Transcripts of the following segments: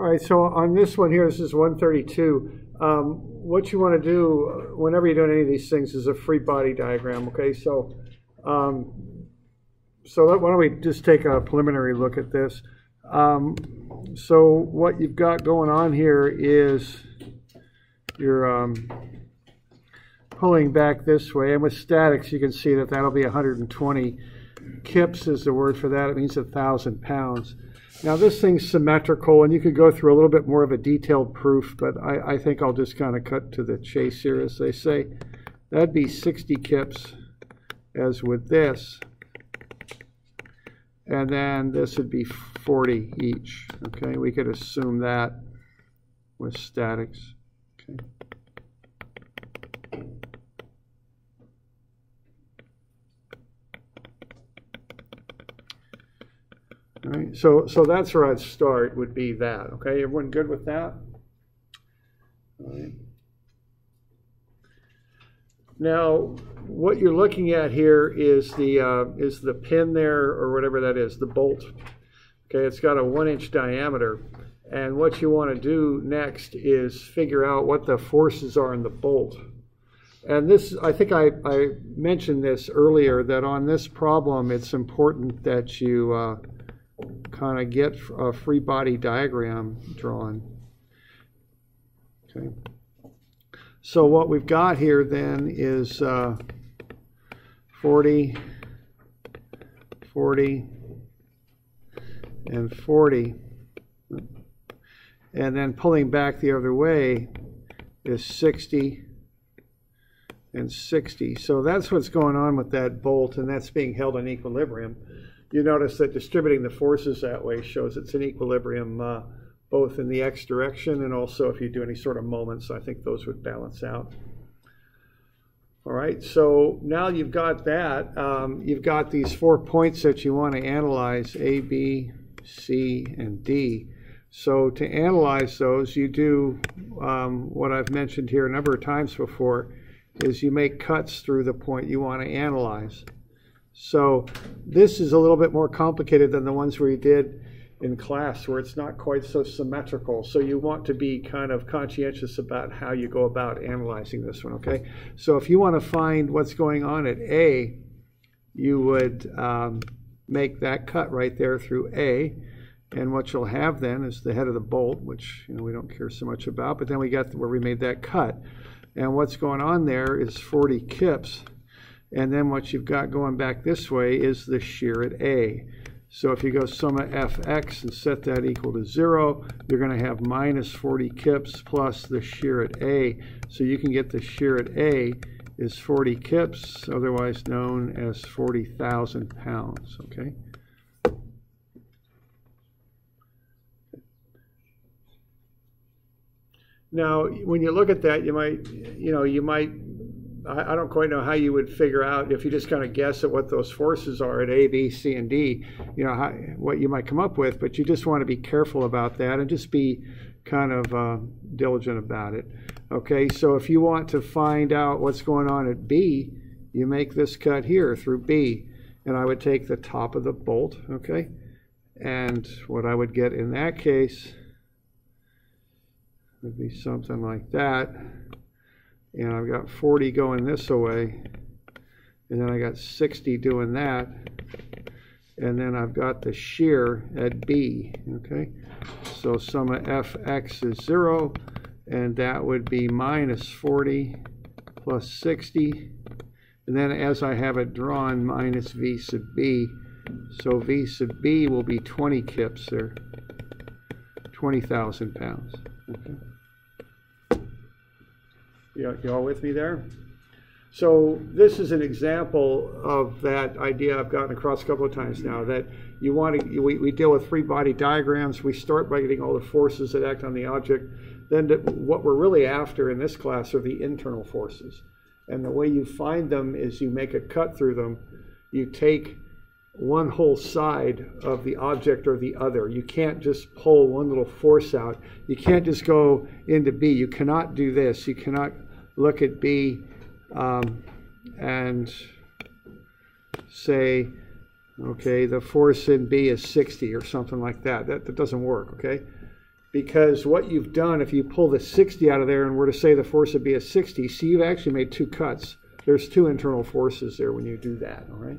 All right, so on this one here, this is 132. Um, what you want to do whenever you're doing any of these things is a free body diagram, okay? So, um, so why don't we just take a preliminary look at this? Um, so what you've got going on here is you're um, pulling back this way, and with statics, you can see that that'll be 120 kips is the word for that. It means a thousand pounds. Now this thing's symmetrical, and you could go through a little bit more of a detailed proof, but I, I think I'll just kind of cut to the chase here, as they say. That'd be 60 kips, as with this. And then this would be 40 each. Okay, we could assume that with statics. So, so that's where I'd start, would be that, okay? Everyone good with that? All right. Now, what you're looking at here is the, uh, is the pin there, or whatever that is, the bolt. Okay, it's got a one inch diameter. And what you want to do next is figure out what the forces are in the bolt. And this, I think I, I mentioned this earlier, that on this problem, it's important that you uh, kind of get a free body diagram drawn. Okay. So what we've got here then is uh, 40, 40, and 40. And then pulling back the other way is 60 and 60. So that's what's going on with that bolt, and that's being held in equilibrium you notice that distributing the forces that way shows it's in equilibrium uh, both in the x direction and also if you do any sort of moments, I think those would balance out. All right, so now you've got that. Um, you've got these four points that you want to analyze, A, B, C, and D. So to analyze those, you do um, what I've mentioned here a number of times before, is you make cuts through the point you want to analyze. So this is a little bit more complicated than the ones we did in class where it's not quite so symmetrical. So you want to be kind of conscientious about how you go about analyzing this one, okay? So if you want to find what's going on at A, you would um, make that cut right there through A. And what you'll have then is the head of the bolt, which you know we don't care so much about, but then we got where we made that cut. And what's going on there is 40 kips and then what you've got going back this way is the shear at A. So if you go sum of fx and set that equal to 0, you're going to have minus 40 kips plus the shear at A. So you can get the shear at A is 40 kips, otherwise known as 40,000 pounds. Okay. Now, when you look at that, you might, you know, you might I, I don't quite know how you would figure out if you just kind of guess at what those forces are at A, B, C, and D, you know, how, what you might come up with, but you just want to be careful about that and just be kind of uh, diligent about it. Okay, so if you want to find out what's going on at B, you make this cut here through B, and I would take the top of the bolt, okay, and what I would get in that case would be something like that and I've got 40 going this way, and then I got 60 doing that, and then I've got the shear at B, okay? So sum of fx is 0, and that would be minus 40 plus 60, and then as I have it drawn, minus v sub b, so v sub b will be 20 kips there, 20,000 pounds, okay? You, you all with me there? So this is an example of that idea I've gotten across a couple of times now that you want to, we, we deal with free body diagrams. We start by getting all the forces that act on the object. Then to, what we're really after in this class are the internal forces. And the way you find them is you make a cut through them. You take one whole side of the object or the other. You can't just pull one little force out. You can't just go into B. You cannot do this. You cannot look at B um, and say, okay, the force in B is 60 or something like that. That, that doesn't work, okay? because what you've done, if you pull the 60 out of there and were to say the force would be a 60, see, you've actually made two cuts. There's two internal forces there when you do that, all right?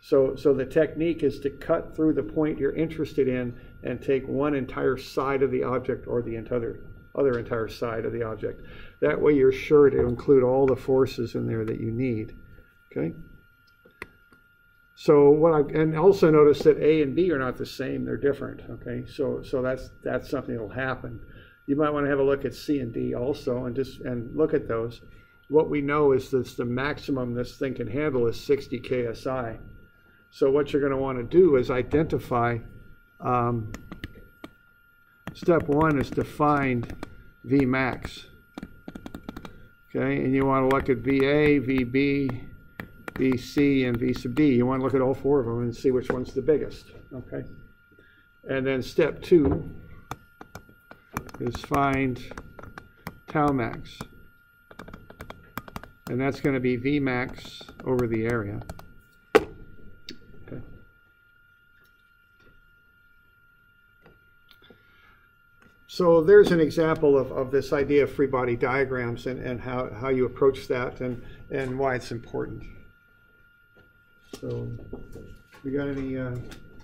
So, so the technique is to cut through the point you're interested in and take one entire side of the object or the entire other entire side of the object. That way you're sure to include all the forces in there that you need. Okay? So what I and also notice that A and B are not the same; they're different. Okay, so so that's that's something that'll happen. You might want to have a look at C and D also, and just and look at those. What we know is that the maximum this thing can handle is 60 ksi. So what you're going to want to do is identify. Um, step one is to find V max. Okay, and you want to look at VA, VB, VC, and V sub D. You want to look at all four of them and see which one's the biggest. Okay, and then step two is find tau max, and that's going to be V max over the area. So there's an example of, of this idea of free body diagrams and, and how, how you approach that and, and why it's important. So, we got any uh,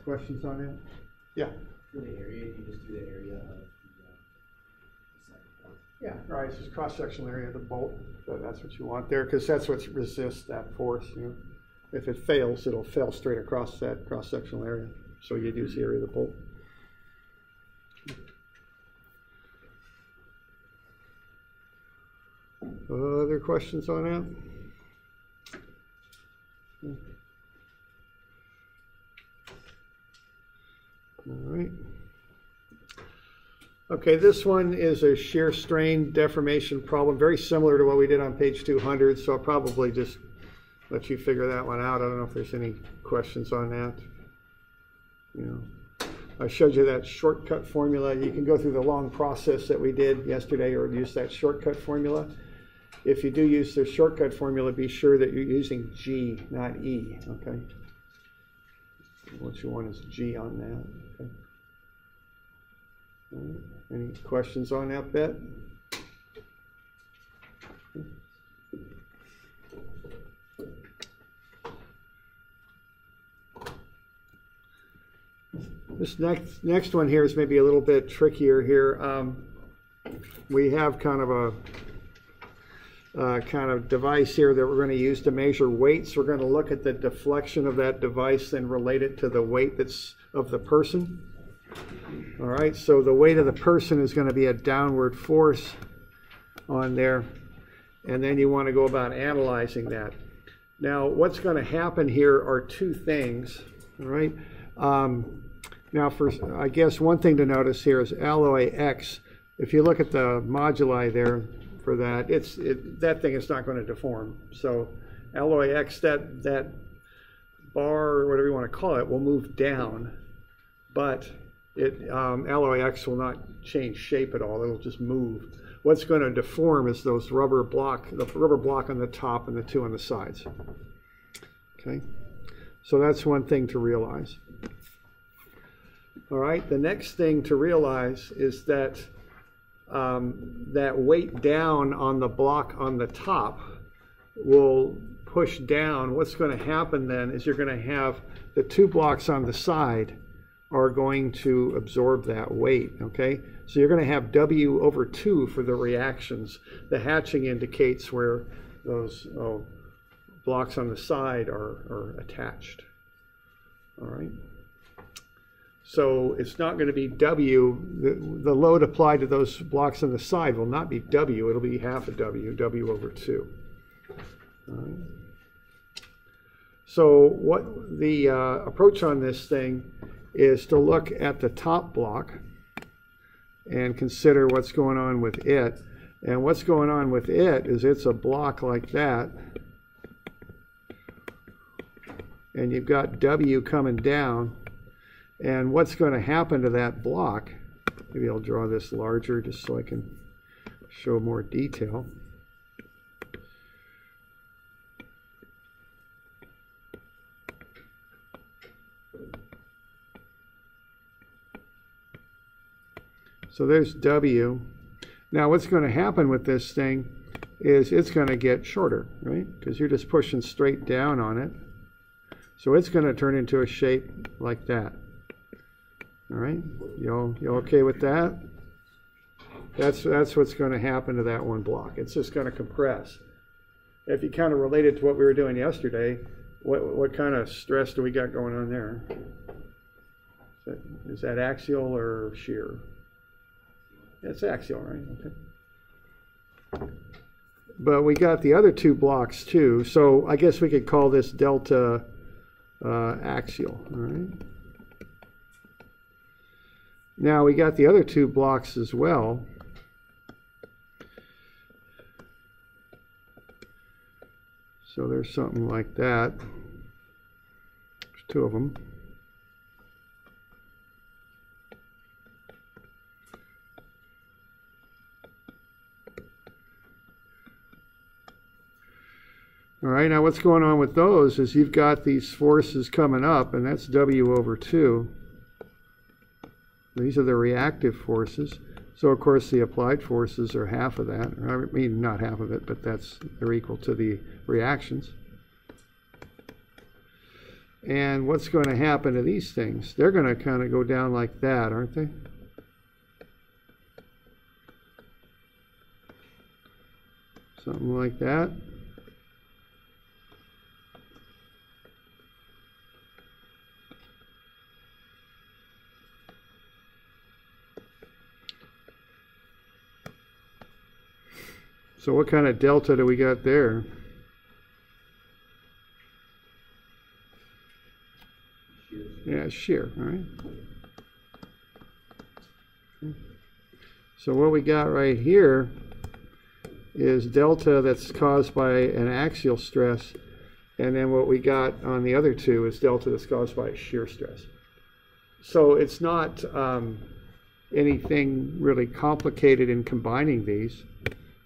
questions on it? Yeah. For the area, you just do the area of the, uh, the second point. Yeah, right. It's just cross sectional area of the bolt. So that's what you want there because that's what resists that force. You know, if it fails, it'll fail straight across that cross sectional area. So you'd use the area of the bolt. Other questions on that? All right. Okay, this one is a shear strain deformation problem, very similar to what we did on page 200, so I'll probably just let you figure that one out. I don't know if there's any questions on that. You know, I showed you that shortcut formula. You can go through the long process that we did yesterday or use that shortcut formula. If you do use the shortcut formula, be sure that you're using G, not E, okay? What you want is G on that, okay? Any questions on that bit? This next next one here is maybe a little bit trickier here. Um, we have kind of a uh, kind of device here that we're going to use to measure weights. We're going to look at the deflection of that device and relate it to the weight that's of the person. All right, so the weight of the person is going to be a downward force on there, and then you want to go about analyzing that. Now, what's going to happen here are two things. All right. Um, now, for I guess one thing to notice here is alloy X. If you look at the moduli there, for that. It's it, that thing is not going to deform. So alloy X, that that bar or whatever you want to call it, will move down, but it um, alloy X will not change shape at all. It'll just move. What's going to deform is those rubber block, the rubber block on the top and the two on the sides. Okay, so that's one thing to realize. All right, the next thing to realize is that um, that weight down on the block on the top will push down. What's going to happen then is you're going to have the two blocks on the side are going to absorb that weight, okay? So you're going to have W over 2 for the reactions. The hatching indicates where those oh, blocks on the side are, are attached, all right? So it's not going to be W. The, the, load applied to those blocks on the side will not be W. It'll be half a W, W over 2. Right. So what the uh, approach on this thing is to look at the top block and consider what's going on with it. And what's going on with it is it's a block like that. And you've got W coming down and what's going to happen to that block, maybe I'll draw this larger just so I can show more detail. So there's W. Now what's going to happen with this thing is it's going to get shorter, right? Because you're just pushing straight down on it. So it's going to turn into a shape like that. All right, you you okay with that? That's that's what's going to happen to that one block. It's just going to compress. If you kind of relate it to what we were doing yesterday, what what kind of stress do we got going on there? Is that, is that axial or shear? It's axial, right? Okay. But we got the other two blocks too, so I guess we could call this delta uh, axial, all right? Now we got the other two blocks as well. So there's something like that. There's two of them. All right, now what's going on with those is you've got these forces coming up, and that's W over 2. These are the reactive forces. So, of course, the applied forces are half of that. I mean, not half of it, but that's they're equal to the reactions. And what's going to happen to these things? They're going to kind of go down like that, aren't they? Something like that. So what kind of delta do we got there? Yeah, shear, all right. So what we got right here is delta that's caused by an axial stress, and then what we got on the other two is delta that's caused by shear stress. So it's not um, anything really complicated in combining these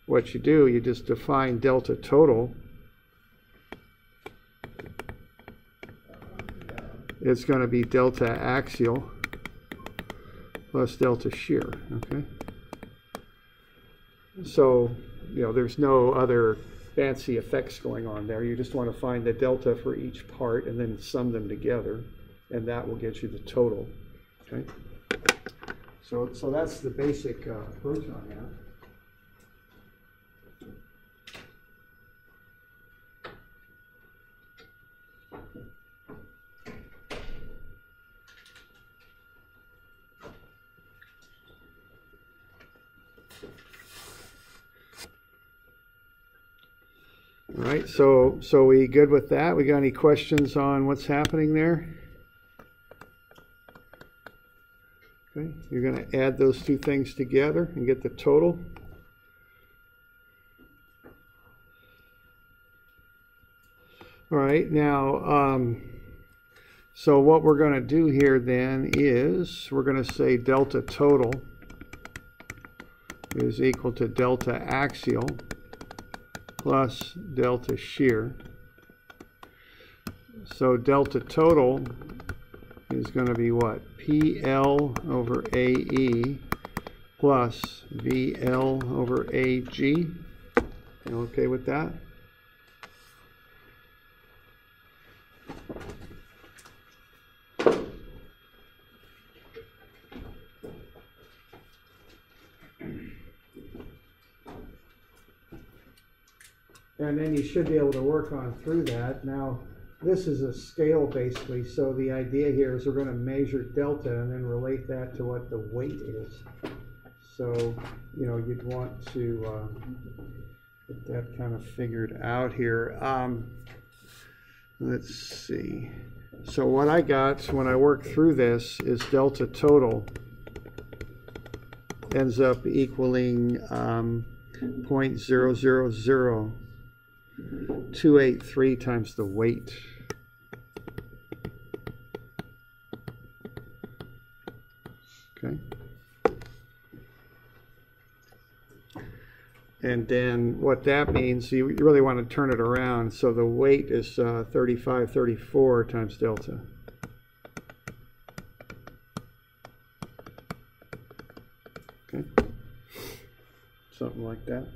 what you do, you just define delta total. It's going to be delta axial plus delta shear, okay? So, you know, there's no other fancy effects going on there. You just want to find the delta for each part and then sum them together, and that will get you the total, okay? So, so that's the basic uh, approach on that. All right, so so we good with that? We got any questions on what's happening there? Okay, you're going to add those two things together and get the total. All right, now, um, so what we're going to do here then is we're going to say delta total is equal to delta axial plus delta shear. So delta total is going to be what? PL over AE plus VL over AG. You okay with that? And then you should be able to work on through that. Now, this is a scale basically, so the idea here is we're going to measure delta and then relate that to what the weight is. So, you know, you'd want to uh, get that kind of figured out here. Um, let's see. So what I got when I work through this is delta total ends up equaling um, 0.000 283 times the weight. Okay. And then what that means, you really want to turn it around. So the weight is uh, 35, 34 times delta. Okay. Something like that.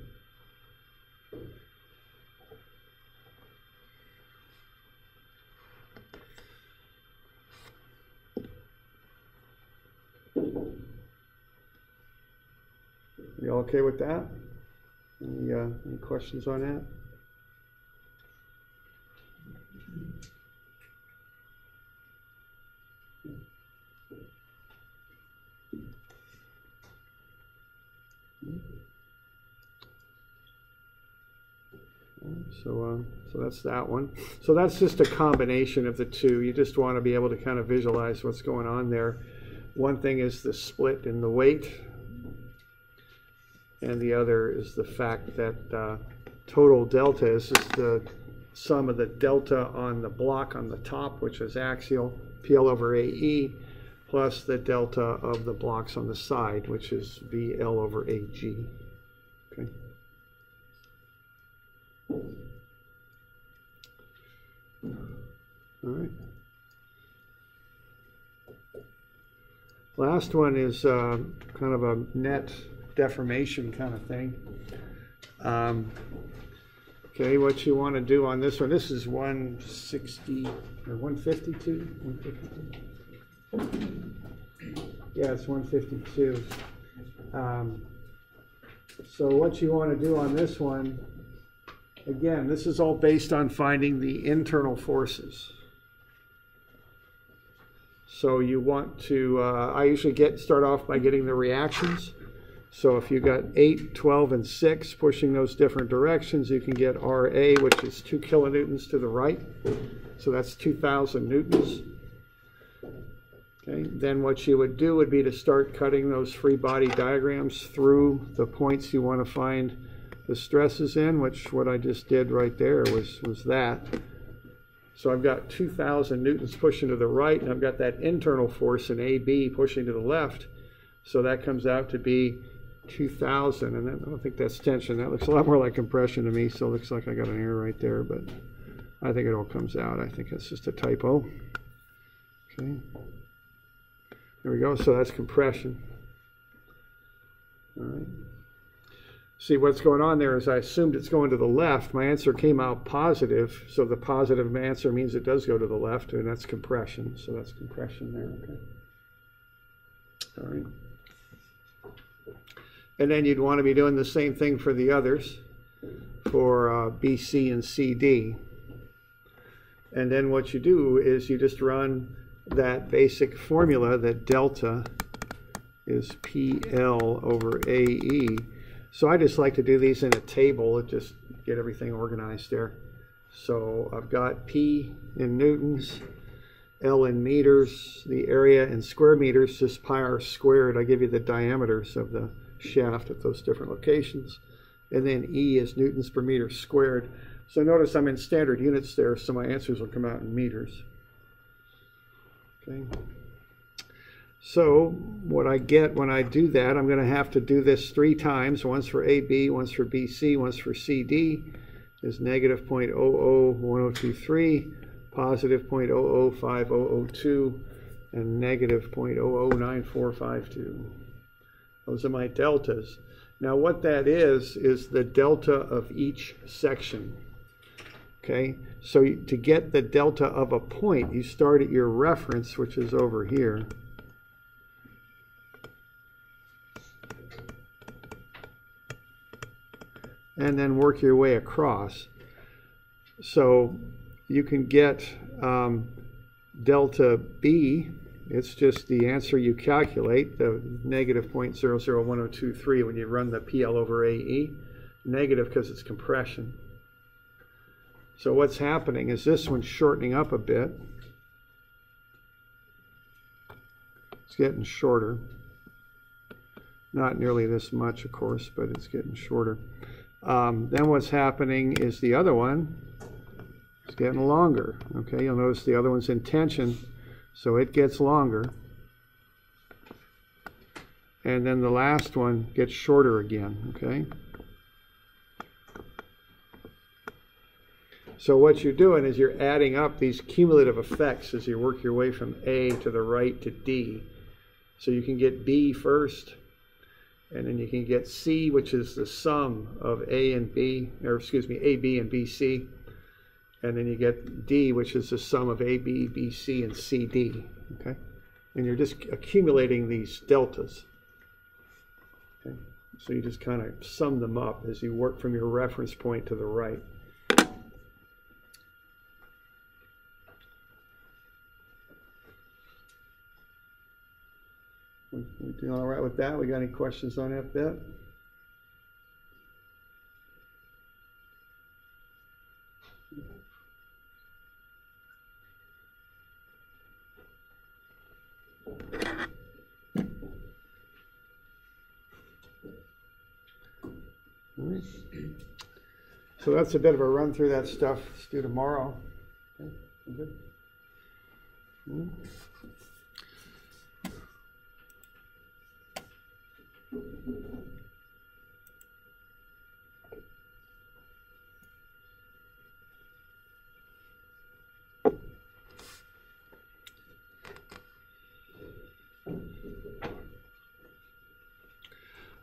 You all okay with that? Any, uh, any questions on that? So, uh, so that's that one. So that's just a combination of the two. You just want to be able to kind of visualize what's going on there. One thing is the split in the weight, and the other is the fact that uh, total delta is just the sum of the delta on the block on the top, which is axial, PL over AE, plus the delta of the blocks on the side, which is VL over AG. Okay. All right. Last one is uh, kind of a net deformation kind of thing. Um, okay, what you want to do on this one, this is 160 or 152? 152? Yeah, it's 152. Um, so what you want to do on this one, again, this is all based on finding the internal forces. So you want to, uh, I usually get start off by getting the reactions. So if you got 8, 12, and 6 pushing those different directions, you can get RA, which is 2 kilonewtons to the right. So that's 2,000 newtons. Okay, then what you would do would be to start cutting those free body diagrams through the points you want to find the stresses in, which what I just did right there was, was that. So I've got 2,000 newtons pushing to the right, and I've got that internal force in AB pushing to the left. So that comes out to be 2,000, and I don't think that's tension. That looks a lot more like compression to me, so it looks like I got an error right there, but I think it all comes out. I think it's just a typo. Okay. There we go. So that's compression. All right. See, what's going on there is I assumed it's going to the left. My answer came out positive, so the positive answer means it does go to the left, and that's compression. So that's compression there. Okay. All right. And then you'd want to be doing the same thing for the others, for uh, BC and CD. And then what you do is you just run that basic formula that delta is PL over AE. So I just like to do these in a table and just get everything organized there. So I've got P in newtons, L in meters, the area in square meters, just pi r squared. I give you the diameters of the shaft at those different locations. And then E is newtons per meter squared. So notice I'm in standard units there, so my answers will come out in meters. Okay. So what I get when I do that, I'm going to have to do this three times, once for AB, once for BC, once for CD, is negative 0.001023, positive 0.005002, and negative 0.009452. Those are my deltas. Now what that is, is the delta of each section. Okay, so to get the delta of a point, you start at your reference, which is over here. And then work your way across. So you can get um, delta B, it's just the answer you calculate, the negative 0.001023 when you run the PL over AE, negative because it's compression. So what's happening is this one's shortening up a bit. It's getting shorter. Not nearly this much, of course, but it's getting shorter. Um, then what's happening is the other one is getting longer. Okay, you'll notice the other one's in tension, so it gets longer. And then the last one gets shorter again, okay? So what you're doing is you're adding up these cumulative effects as you work your way from A to the right to D. So you can get B first, And then you can get C, which is the sum of A and B, or excuse me, AB and BC. And then you get D, which is the sum of A, B, B, C, and CD. Okay? And you're just accumulating these deltas. Okay? So you just kind of sum them up as you work from your reference point to the right. We, we doing all right with that? We got any questions on that bit? So that's a bit of a run through that stuff. Let's do tomorrow. Okay, good? Hmm?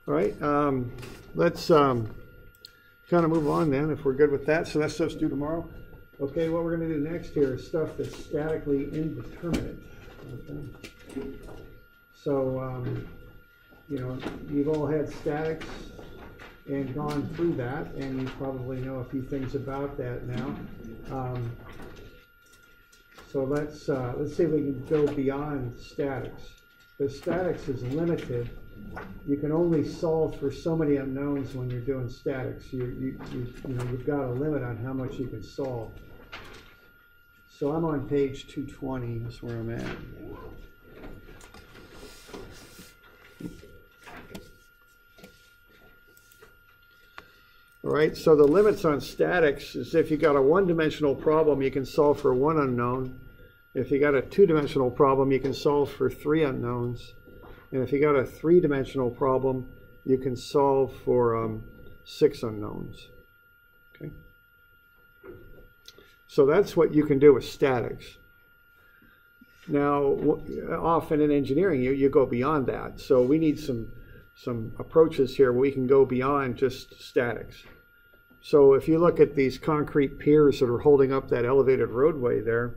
All right, um, let's, um, kind of move on then, if we're good with that. So that stuff's due tomorrow. Okay, what we're gonna do next here is stuff that's statically indeterminate. Okay. So, um, you know, you've all had statics and gone through that, and you probably know a few things about that now. Um, so let's, uh, let's see if we can go beyond statics. Because statics is limited. You can only solve for so many unknowns when you're doing statics. You, you, you, you know, you've got a limit on how much you can solve. So I'm on page two twenty, is where I'm at. All right, so the limits on statics is if you got a one-dimensional problem, you can solve for one unknown. If you got a two-dimensional problem, you can solve for three unknowns. And if you got a three-dimensional problem, you can solve for um, six unknowns. Okay. So that's what you can do with statics. Now, often in engineering, you, you go beyond that. So we need some some approaches here where we can go beyond just statics. So if you look at these concrete piers that are holding up that elevated roadway there,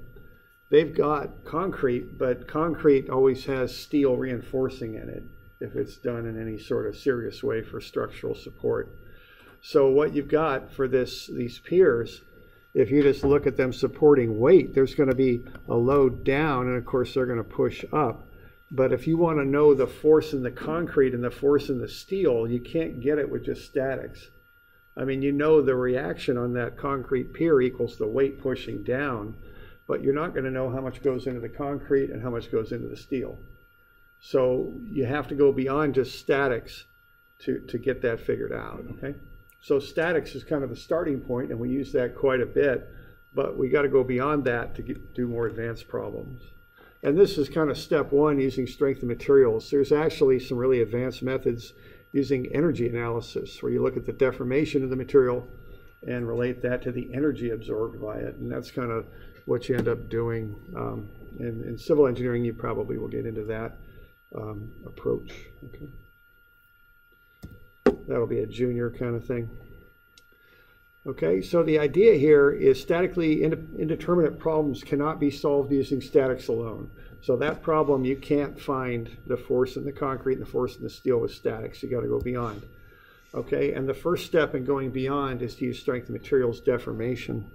they've got concrete, but concrete always has steel reinforcing in it if it's done in any sort of serious way for structural support. So what you've got for this these piers, if you just look at them supporting weight, there's going to be a load down, and of course they're going to push up. But if you want to know the force in the concrete and the force in the steel, you can't get it with just statics. I mean, you know the reaction on that concrete pier equals the weight pushing down, but you're not going to know how much goes into the concrete and how much goes into the steel. So you have to go beyond just statics to, to get that figured out, okay? So statics is kind of the starting point, and we use that quite a bit, but we got to go beyond that to get, do more advanced problems. And this is kind of step one using strength of materials. There's actually some really advanced methods using energy analysis where you look at the deformation of the material and relate that to the energy absorbed by it. And that's kind of what you end up doing. Um, in, civil engineering, you probably will get into that um, approach. Okay. That'll be a junior kind of thing. Okay, so the idea here is statically indeterminate problems cannot be solved using statics alone. So that problem, you can't find the force in the concrete and the force in the steel with statics. You got to go beyond. Okay, and the first step in going beyond is to use strength of materials deformation.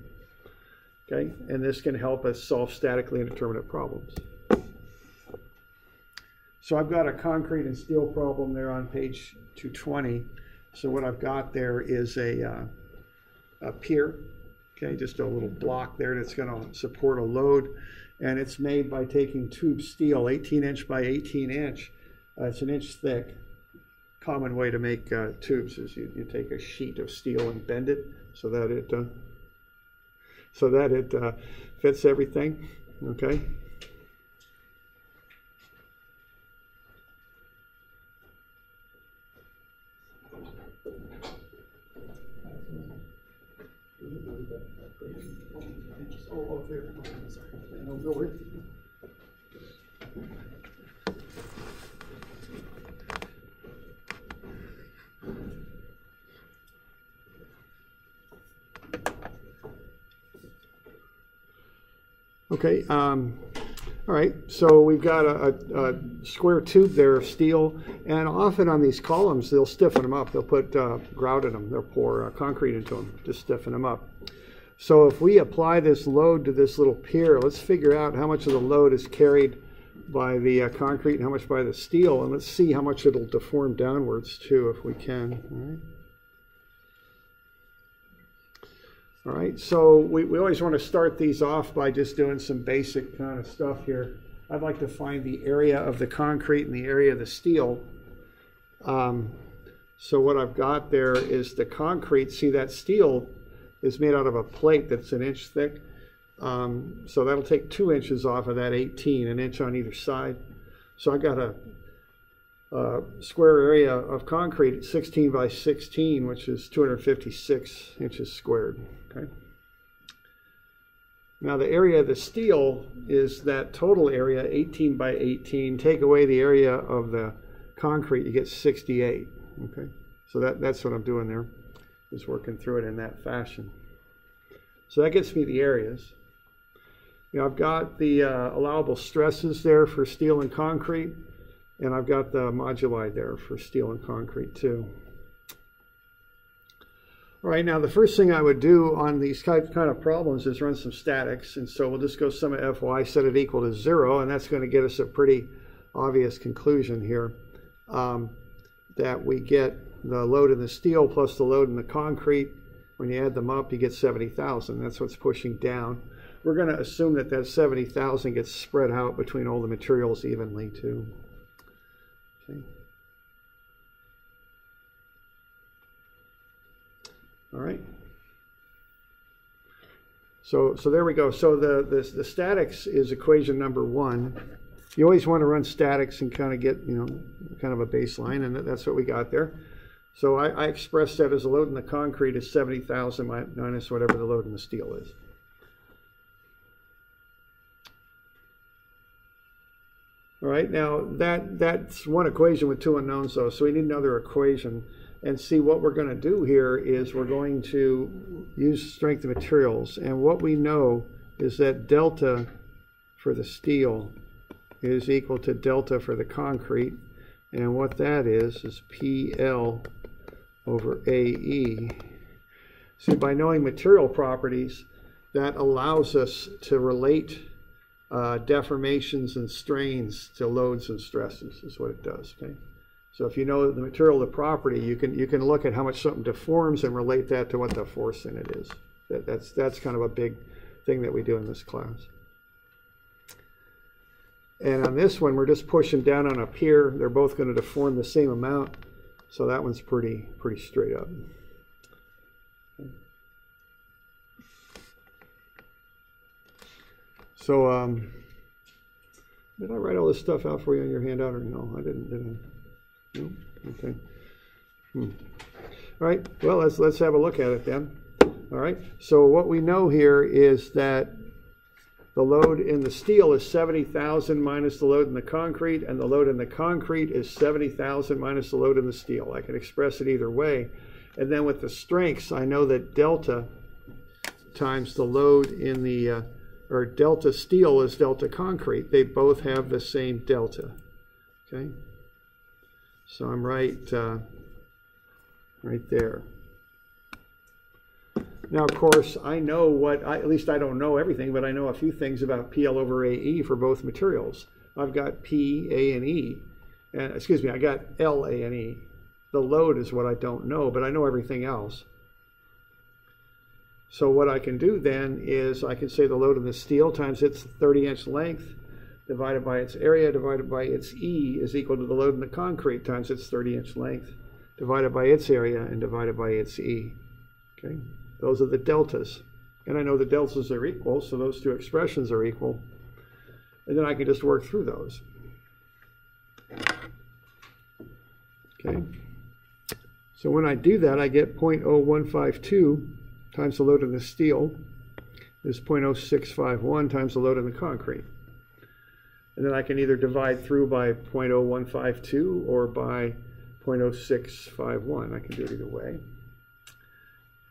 Okay, and this can help us solve statically indeterminate problems. So I've got a concrete and steel problem there on page 220. So what I've got there is a uh, a pier, okay, just a little block there that's going to support a load. And it's made by taking tube steel, 18 inch by 18 inch. Uh, it's an inch thick. Common way to make uh, tubes is you, you take a sheet of steel and bend it so that it uh, so that it uh, fits everything. Okay. Oh, oh, there. Sorry. Worries. Okay, um, all right, so we've got a, a, a square tube there of steel, and often on these columns, they'll stiffen them up. They'll put uh, grout in them. They'll pour uh, concrete into them to stiffen them up. So if we apply this load to this little pier, let's figure out how much of the load is carried by the uh, concrete and how much by the steel, and let's see how much it'll deform downwards too, if we can. All right. So we, we always want to start these off by just doing some basic kind of stuff here. I'd like to find the area of the concrete and the area of the steel. Um, so what I've got there is the concrete. See that steel is made out of a plate that's an inch thick. Um, so that'll take two inches off of that 18, an inch on either side. So I got a, a square area of concrete at 16 by 16, which is 256 inches squared. Okay. Now the area of the steel is that total area, 18 by 18. Take away the area of the concrete, you get 68. Okay. So that, that's what I'm doing there, is working through it in that fashion. So that gets me the areas. You know, I've got the uh, allowable stresses there for steel and concrete, and I've got the moduli there for steel and concrete too. Right, now the first thing I would do on these kind of problems is run some statics. And so we'll just go sum of Fy, set it equal to zero, and that's going to get us a pretty obvious conclusion here. Um, that we get the load in the steel plus the load in the concrete. When you add them up, you get 70,000. That's what's pushing down. We're going to assume that that 70,000 gets spread out between all the materials evenly too. Okay. All right. So, so there we go. So the, the, the statics is equation number one. You always want to run statics and kind of get, you know, kind of a baseline, and that's what we got there. So I, I expressed that as a load in the concrete is 70,000 minus whatever the load in the steel is. All right, now that that's one equation with two unknowns though, so we need another equation and see what we're going to do here is we're going to use strength of materials. And what we know is that delta for the steel is equal to delta for the concrete. And what that is, is PL over AE. See, by knowing material properties, that allows us to relate uh, deformations and strains to loads and stresses, is what it does, okay? So if you know the material, the property, you can you can look at how much something deforms and relate that to what the force in it is. That, that's that's kind of a big thing that we do in this class. And on this one, we're just pushing down on a pier. They're both going to deform the same amount, so that one's pretty pretty straight up. So, um, did I write all this stuff out for you on your handout or no? I didn't, did I? Okay. Hmm. All right. Well, let's let's have a look at it then. All right. So what we know here is that the load in the steel is 70,000 minus the load in the concrete, and the load in the concrete is 70,000 minus the load in the steel. I can express it either way. And then with the strengths, I know that delta times the load in the, uh, or delta steel is delta concrete. They both have the same delta. Okay. So I'm right, uh, right there. Now, of course, I know what, I, at least I don't know everything, but I know a few things about PL over AE for both materials. I've got P, A, and E. And, excuse me, I got L, A, and E. The load is what I don't know, but I know everything else. So what I can do then is I can say the load of the steel times its 30 inch length divided by its area divided by its E is equal to the load in the concrete times its 30 inch length divided by its area and divided by its E. Okay, those are the deltas. And I know the deltas are equal, so those two expressions are equal. And then I can just work through those. Okay, so when I do that, I get 0.0152 times the load in the steel is 0.0651 times the load in the concrete. And then I can either divide through by 0.0152 or by 0.0651. I can do it either way.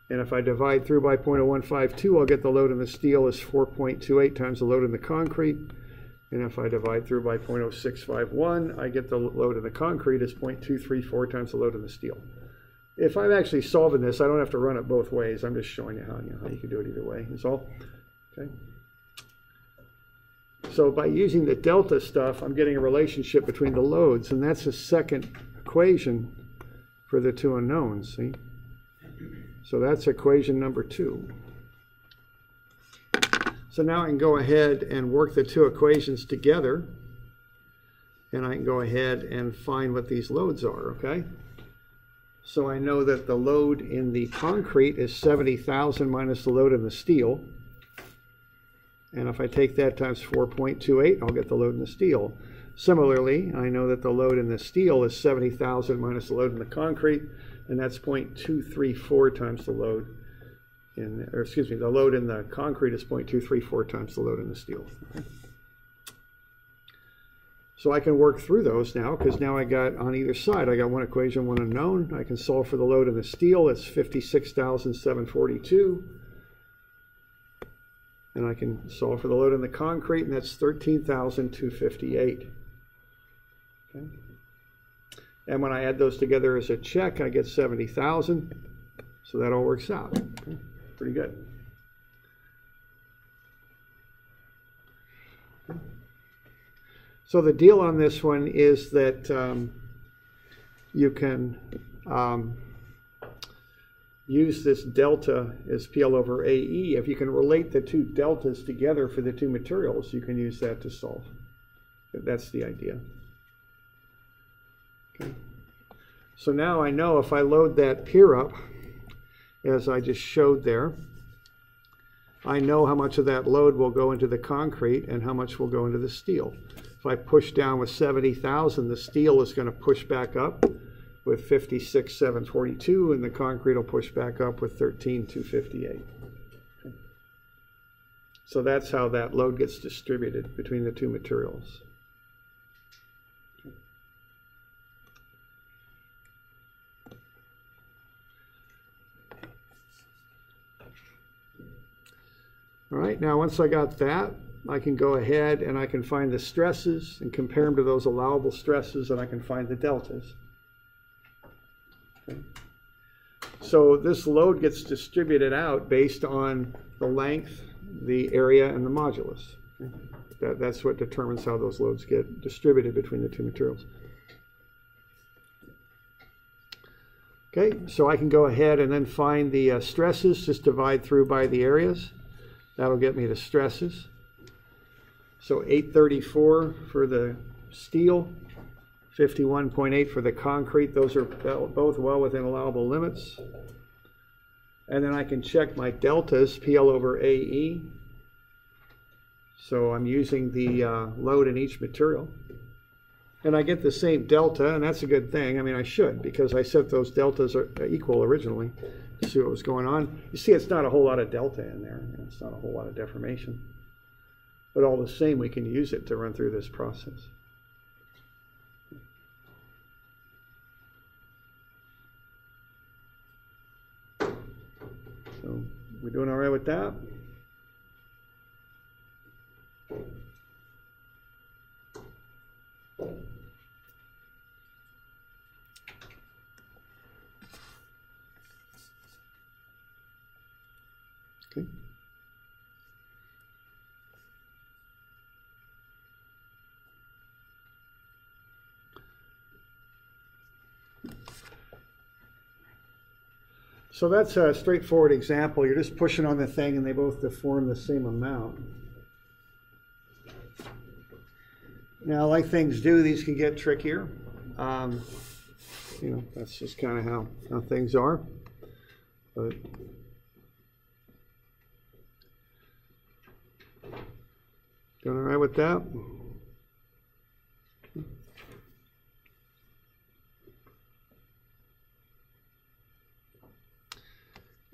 And if I divide through by 0.0152, I'll get the load in the steel is 4.28 times the load in the concrete. And if I divide through by 0.0651, I get the load in the concrete is 0.234 times the load in the steel. If I'm actually solving this, I don't have to run it both ways. I'm just showing you how you, know, how you can do it either way, is all. Okay. So by using the delta stuff, I'm getting a relationship between the loads, and that's the second equation for the two unknowns, see? So that's equation number two. So now I can go ahead and work the two equations together, and I can go ahead and find what these loads are, okay? So I know that the load in the concrete is 70,000 minus the load in the steel. And if I take that times 4.28, I'll get the load in the steel. Similarly, I know that the load in the steel is 70,000 minus the load in the concrete, and that's 0.234 times the load in, or excuse me, the load in the concrete is 0.234 times the load in the steel. So I can work through those now because now I got on either side, I got one equation, one unknown. I can solve for the load in the steel, it's 56,742. And I can solve for the load in the concrete, and that's 13,258. Okay. And when I add those together as a check, I get 70,000. So that all works out. Okay. Pretty good. So the deal on this one is that um, you can um, use this delta as PL over AE. If you can relate the two deltas together for the two materials, you can use that to solve. That's the idea. Okay. So now I know if I load that pier up, as I just showed there, I know how much of that load will go into the concrete and how much will go into the steel. If I push down with 70,000, the steel is going to push back up with 56,742 and the concrete will push back up with 13,258. So that's how that load gets distributed between the two materials. All right, now once I got that, I can go ahead and I can find the stresses and compare them to those allowable stresses and I can find the deltas. So this load gets distributed out based on the length, the area, and the modulus. That, that's what determines how those loads get distributed between the two materials. Okay, so I can go ahead and then find the uh, stresses, just divide through by the areas. That'll get me the stresses. So 834 for the steel, 51.8 for the concrete. Those are both well within allowable limits. And then I can check my deltas, PL over AE. So I'm using the uh, load in each material. And I get the same delta, and that's a good thing. I mean, I should, because I set those deltas are equal originally to see what was going on. You see, it's not a whole lot of delta in there. It's not a whole lot of deformation. But all the same, we can use it to run through this process. So, we doing all right with that? Okay. So that's a straightforward example. You're just pushing on the thing and they both deform the same amount. Now, like things do, these can get trickier. Um, you know, that's just kind of how, how things are. But doing all right with that?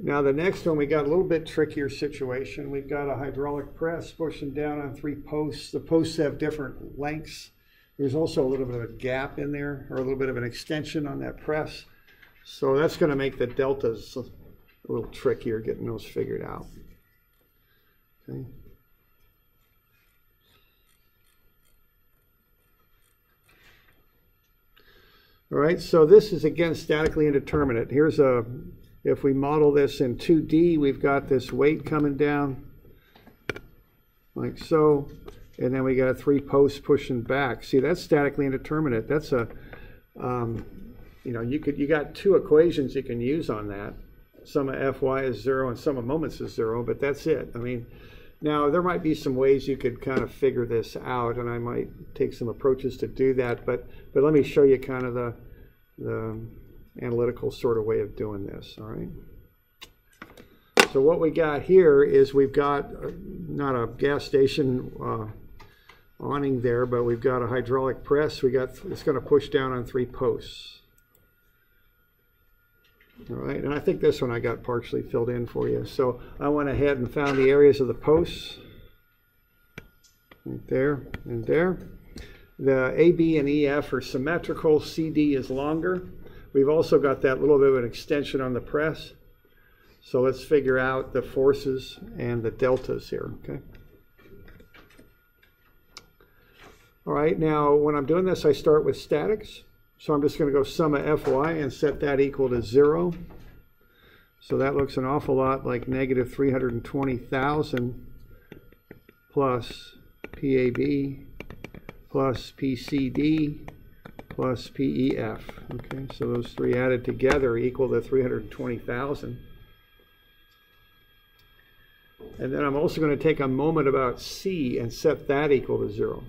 Now the next one, we got a little bit trickier situation. We've got a hydraulic press pushing down on three posts. The posts have different lengths. There's also a little bit of a gap in there or a little bit of an extension on that press. So that's going to make the deltas a little trickier getting those figured out. Okay. All right, so this is again statically indeterminate. Here's a, if we model this in 2D, we've got this weight coming down like so, and then we got three posts pushing back. See, that's statically indeterminate. That's a, um, you know, you could, you got two equations you can use on that. Sum of Fy is zero and sum of moments is zero, but that's it. I mean, now there might be some ways you could kind of figure this out, and I might take some approaches to do that, but, but let me show you kind of the, the analytical sort of way of doing this, all right? So what we got here is we've got uh, not a gas station uh, awning there, but we've got a hydraulic press. We got it's going to push down on three posts. All right, and I think this one I got partially filled in for you. So I went ahead and found the areas of the posts. Right there and there. The AB and EF are symmetrical, CD is longer. We've also got that little bit of an extension on the press. So let's figure out the forces and the deltas here, okay? All right, now when I'm doing this, I start with statics. So I'm just going to go sum of Fy and set that equal to zero. So that looks an awful lot like negative 320,000 plus PAB plus PCD plus PEF. Okay, so those three added together equal to 320,000. And then I'm also going to take a moment about C and set that equal to zero.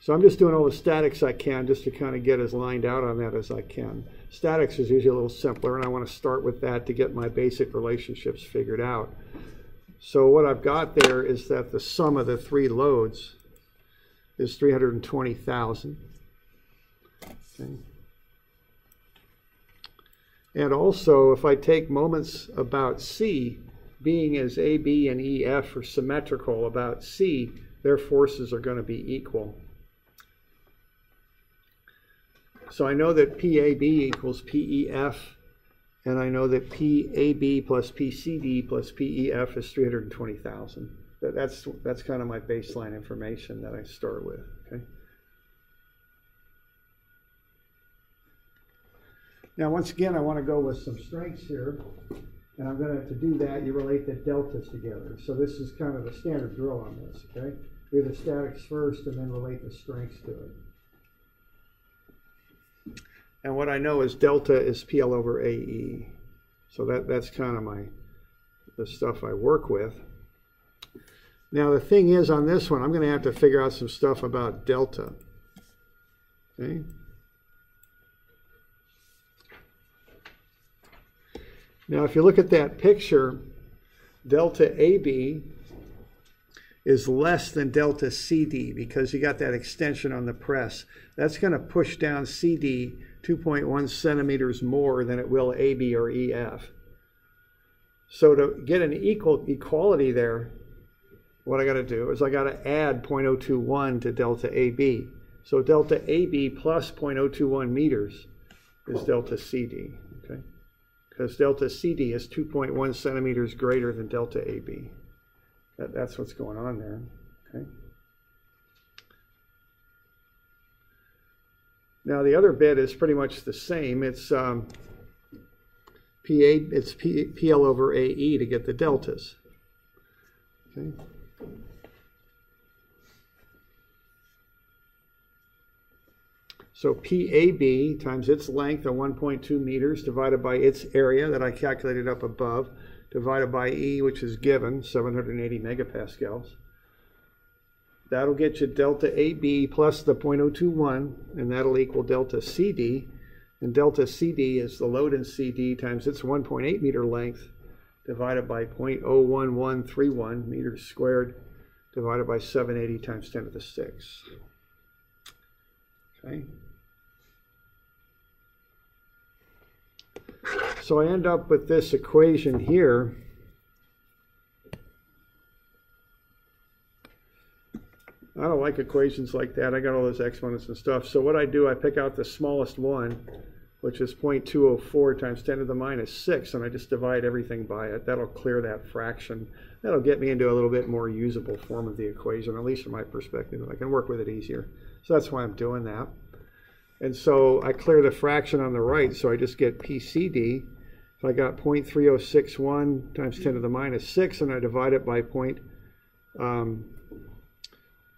So I'm just doing all the statics I can just to kind of get as lined out on that as I can. Statics is usually a little simpler, and I want to start with that to get my basic relationships figured out. So what I've got there is that the sum of the three loads is 320,000. Okay. And also, if I take moments about C, being as AB and EF are symmetrical about C, their forces are going to be equal. So I know that PAB equals PEF, and I know that PAB plus PCD plus PEF is 320,000. That's, that's kind of my baseline information that I start with, okay? Now, once again, I want to go with some strengths here. And I'm going to, to do that, you relate the deltas together. So this is kind of the standard drill on this, okay? Do the statics first and then relate the strengths to it. And what I know is delta is PL over AE. So that, that's kind of my, the stuff I work with. Now the thing is on this one, I'm going to have to figure out some stuff about delta. Okay? Now, if you look at that picture, delta AB is less than delta CD because you got that extension on the press. That's going to push down CD 2.1 centimeters more than it will AB or EF. So to get an equal equality there, what I got to do is I got to add 0.021 to delta AB. So delta AB plus 0.021 meters is delta CD because delta CD is 2.1 centimeters greater than delta AB. That, that's what's going on there. Okay. Now the other bit is pretty much the same. It's um, PA, it's P, PL over AE to get the deltas. Okay. So PAB times its length of 1.2 meters divided by its area that I calculated up above, divided by E, which is given, 780 megapascals. That'll get you delta AB plus the 0.021, and that'll equal delta CD. And delta CD is the load in CD times its 1.8 meter length divided by 0.01131 meters squared divided by 780 times 10 to the 6. Okay. So I end up with this equation here. I don't like equations like that. I got all those exponents and stuff. So what I do, I pick out the smallest one, which is 0.204 times 10 to the minus 6, and I just divide everything by it. That'll clear that fraction. That'll get me into a little bit more usable form of the equation, at least from my perspective. I can work with it easier. So that's why I'm doing that. And so I clear the fraction on the right, so I just get PCD. If I got 0.3061 times 10 to the minus 6, and I divide it by um,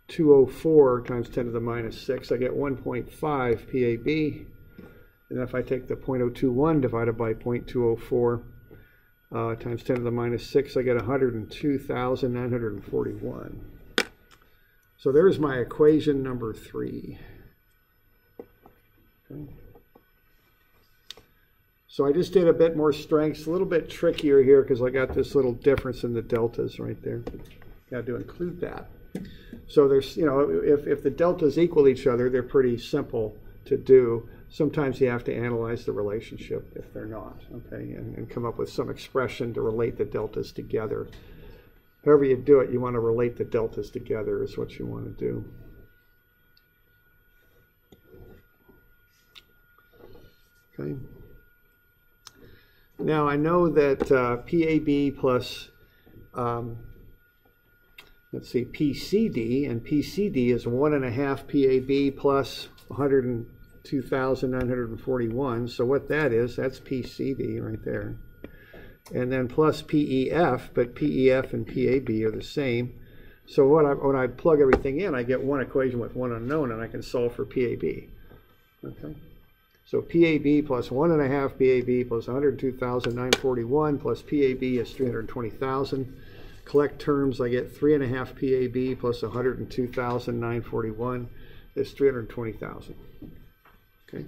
0.204 times 10 to the minus 6, I get 1.5 PAB. And if I take the 0.021 divided by 0.204 uh, times 10 to the minus 6, I get 102,941. So there's my equation number three. Okay. So I just did a bit more strengths, a little bit trickier here because I got this little difference in the deltas right there. Got to include that. So there's, you know, if, if the deltas equal each other, they're pretty simple to do. Sometimes you have to analyze the relationship if they're not, okay, and, and come up with some expression to relate the deltas together. However you do it, you want to relate the deltas together is what you want to do. Okay. Now I know that uh, PAB plus, um, let's see, PCD, and PCD is one and a half PAB plus 102,941. So what that is, that's PCD right there. And then plus PEF, but PEF and PAB are the same. So what I, when I plug everything in, I get one equation with one unknown, and I can solve for PAB. Okay. So PAB plus one and a half PAB plus 102,941 plus PAB is 320,000. Collect terms, I get three and a half PAB plus 102,941 is 320,000. Okay.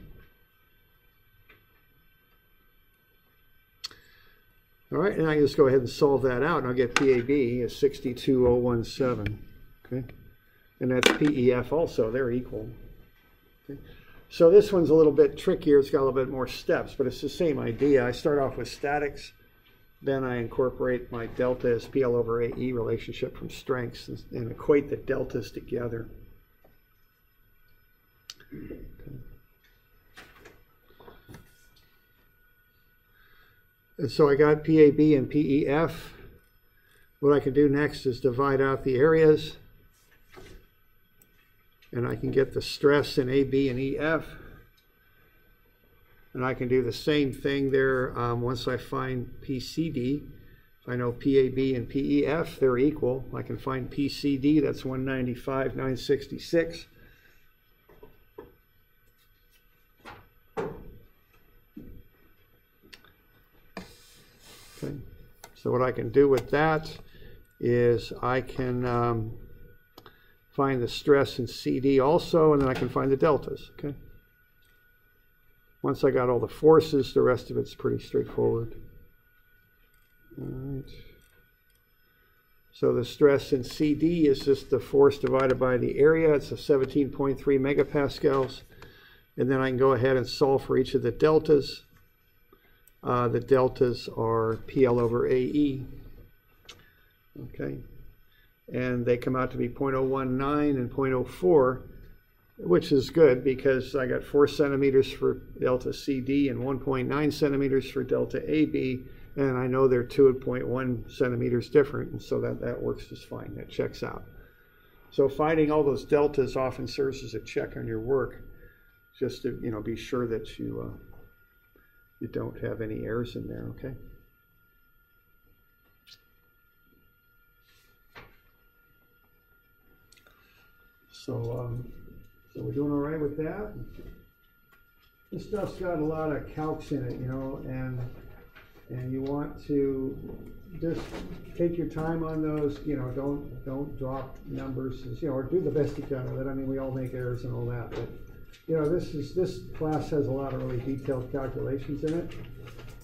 All right, and I can just go ahead and solve that out, and I'll get PAB is 62017. Okay, and that's PEF also, they're equal. Okay. So this one's a little bit trickier. It's got a little bit more steps, but it's the same idea. I start off with statics, then I incorporate my delta as PL over AE relationship from strengths and, and equate the deltas together. Okay. And so I got PAB and PEF. What I can do next is divide out the areas and I can get the stress in AB and EF. And I can do the same thing there um, once I find PCD. I know PAB and PEF, they're equal. I can find PCD, that's 195, 966. Okay, so what I can do with that is I can um, find the stress in CD also, and then I can find the deltas, okay? Once I got all the forces, the rest of it's pretty straightforward. All right. So the stress in CD is just the force divided by the area. It's a 17.3 megapascals. And then I can go ahead and solve for each of the deltas. Uh, the deltas are PL over AE. Okay and they come out to be 0.019 and 0.04, which is good because I got 4 centimeters for delta CD and 1.9 centimeters for delta AB, and I know they're 2.1 centimeters different, and so that, that works just fine. That checks out. So finding all those deltas often serves as a check on your work, just to you know be sure that you uh, you don't have any errors in there. Okay. So, um, so we're doing all right with that. This stuff's got a lot of calcs in it, you know, and and you want to just take your time on those. You know, don't don't drop numbers. You know, or do the best you can with it. I mean, we all make errors and all that, but you know, this is this class has a lot of really detailed calculations in it,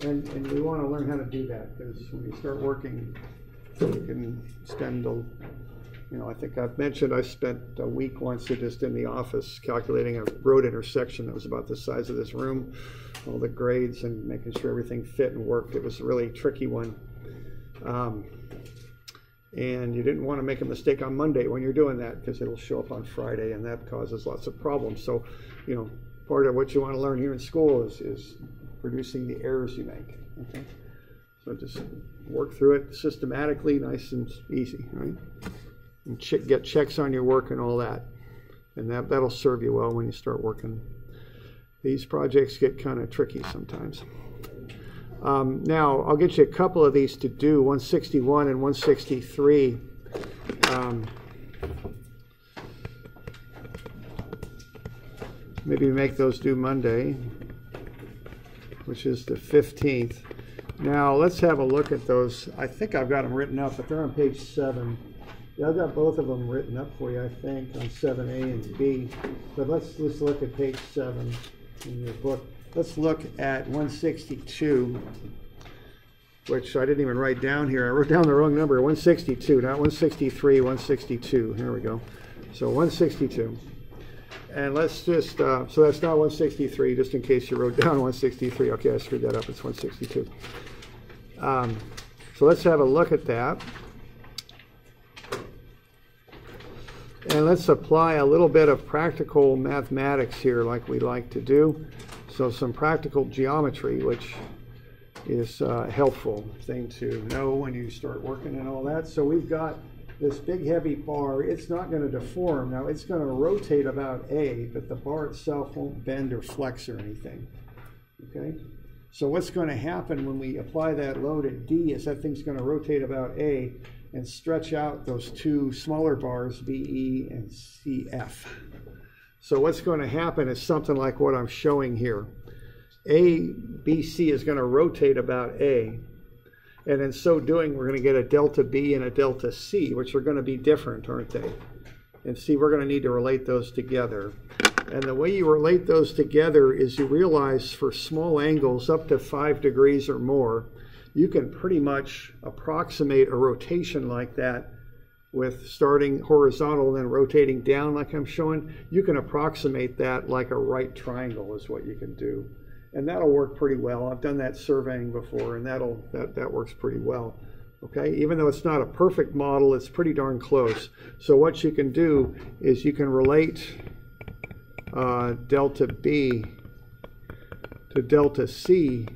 and and we want to learn how to do that because when you start working, you can spend a you know, I think I've mentioned I spent a week once just in the office calculating a road intersection that was about the size of this room, all the grades and making sure everything fit and worked. It was a really tricky one. Um, and you didn't want to make a mistake on Monday when you're doing that because it'll show up on Friday and that causes lots of problems. So, you know, part of what you want to learn here in school is, is producing the errors you make. Okay? So just work through it systematically, nice and easy, right? And get checks on your work and all that. And that, that'll serve you well when you start working. These projects get kind of tricky sometimes. Um, now, I'll get you a couple of these to do 161 and 163. Um, maybe make those due Monday, which is the 15th. Now, let's have a look at those. I think I've got them written up, but they're on page 7. Yeah, I've got both of them written up for you, I think, on 7A and B. But let's, let's look at page 7 in your book. Let's look at 162, which I didn't even write down here. I wrote down the wrong number, 162, not 163, 162. Here we go. So 162. And let's just, uh, so that's not 163, just in case you wrote down 163. Okay, I screwed that up. It's 162. Um, so let's have a look at that. And let's apply a little bit of practical mathematics here, like we like to do. So, some practical geometry, which is a helpful thing to know when you start working and all that. So, we've got this big heavy bar. It's not going to deform. Now, it's going to rotate about A, but the bar itself won't bend or flex or anything. Okay? So, what's going to happen when we apply that load at D is that thing's going to rotate about A and stretch out those two smaller bars, BE and CF. So what's going to happen is something like what I'm showing here. A, B, C is going to rotate about A. And in so doing, we're going to get a delta B and a delta C, which are going to be different, aren't they? And see, we're going to need to relate those together. And the way you relate those together is you realize for small angles up to five degrees or more, you can pretty much approximate a rotation like that with starting horizontal and then rotating down like I'm showing. You can approximate that like a right triangle is what you can do. And that'll work pretty well. I've done that surveying before and that'll that, that works pretty well. Okay, even though it's not a perfect model, it's pretty darn close. So what you can do is you can relate uh, delta B to delta C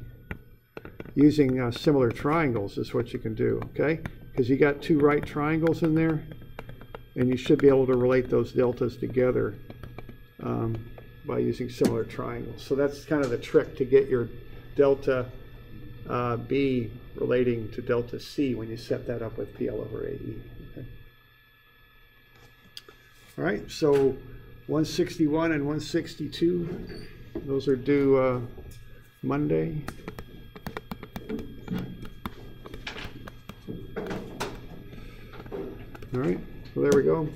using uh, similar triangles is what you can do, okay? Because you got two right triangles in there, and you should be able to relate those deltas together um, by using similar triangles. So that's kind of the trick to get your delta uh, B relating to delta C when you set that up with PL over AE. Okay? All right, so 161 and 162, those are due uh, Monday. All right, well, there we go.